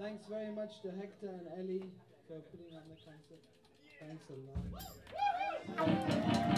Thanks very much to Hector and Ellie for putting on the concert. Thanks a lot.